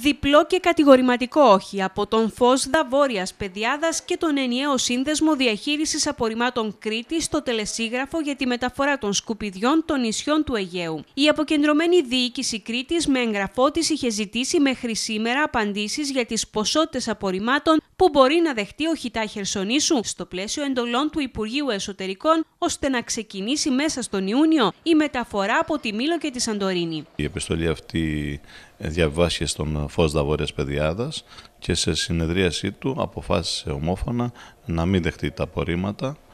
Διπλό και κατηγορηματικό όχι από τον Φόσδα Βόρεια Παιδιάδα και τον ενιαίο σύνδεσμο διαχείρισης απορριμμάτων Κρήτη στο τελεσίγραφο για τη μεταφορά των σκουπιδιών των νησιών του Αιγαίου. Η αποκεντρωμένη διοίκηση Κρήτης με εγγραφό της είχε ζητήσει μέχρι σήμερα απαντήσεις για τις ποσότητες απορριμμάτων που μπορεί να δεχτεί ο Χιτά Χερσονήσου στο πλαίσιο εντολών του Υπουργείου Εσωτερικών, ώστε να ξεκινήσει μέσα στον Ιούνιο η μεταφορά από τη Μήλο και τη Σαντορίνη. Η επιστολή αυτή διαβάσει στον Φως Δαβόρειας Παιδιάδας και σε συνεδρίασή του αποφάσισε ομόφωνα να μην δεχτεί τα απορρίμματα ε,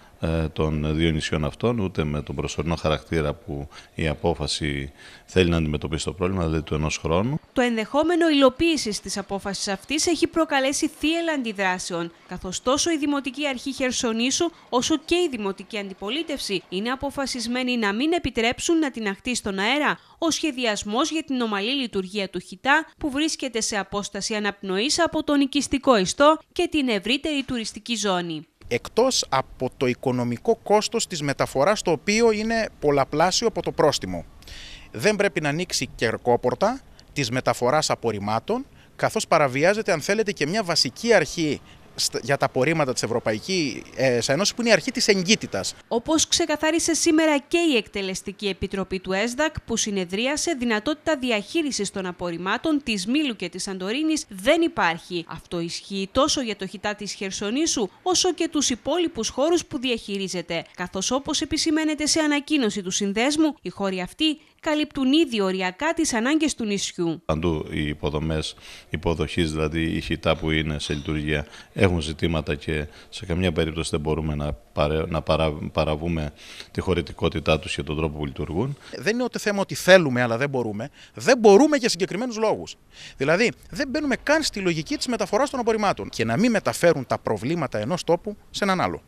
των δύο νησιών αυτών, ούτε με τον προσωρινό χαρακτήρα που η απόφαση θέλει να αντιμετωπίσει το πρόβλημα, δηλαδή του ενός χρόνου. Το ενδεχόμενο υλοποίησης της απόφασης αυτής έχει προκαλέσει θύελα αντιδράσεων, καθώς τόσο η Δημοτική Αρχή Χερσονήσου, όσο και η Δημοτική Αντιπολίτευση είναι αποφασισμένοι να μην επιτρέψουν να την αχτεί στον αέρα ο σχεδιασμός για την ομαλή λειτουργία του ΧΙΤΑ, που βρίσκεται σε απόσταση αναπνοής από τον οικιστικό ιστό και την ευρύτερη τουριστική ζώνη εκτός από το οικονομικό κόστος της μεταφοράς το οποίο είναι πολλαπλάσιο από το πρόστιμο. Δεν πρέπει να ανοίξει κερκόπορτα της μεταφοράς απορριμμάτων καθώς παραβιάζεται αν θέλετε και μια βασική αρχή για τα απορρίμματα της Ευρωπαϊκής ε, Ένωσης που είναι η αρχή της εγκύτητας. Όπως ξεκαθάρισε σήμερα και η Εκτελεστική Επιτροπή του ΕΣΔΑΚ που συνεδρίασε δυνατότητα διαχείρισης των απορριμμάτων της Μήλου και της Σαντορίνης δεν υπάρχει. Αυτό ισχύει τόσο για το χιτά της Χερσονήσου όσο και τους υπόλοιπους χώρους που διαχειρίζεται. Καθώς όπως επισημαίνεται σε ανακοίνωση του συνδέσμου, οι χώροι αυτοί καλύπτουν ήδη οριακά τις ανάγκες του νησιού. Παντού οι υποδομές υποδοχής, δηλαδή η χιτά που είναι σε λειτουργία, έχουν ζητήματα και σε καμία περίπτωση δεν μπορούμε να, να παρα, παραβούμε τη χωρητικότητά τους και τον τρόπο που λειτουργούν. Δεν είναι ότι θέμα ότι θέλουμε, αλλά δεν μπορούμε. Δεν μπορούμε για συγκεκριμένους λόγους. Δηλαδή, δεν μπαίνουμε καν στη λογική της μεταφοράς των απορριμμάτων και να μην μεταφέρουν τα προβλήματα ενός τόπου σε έναν άλλο.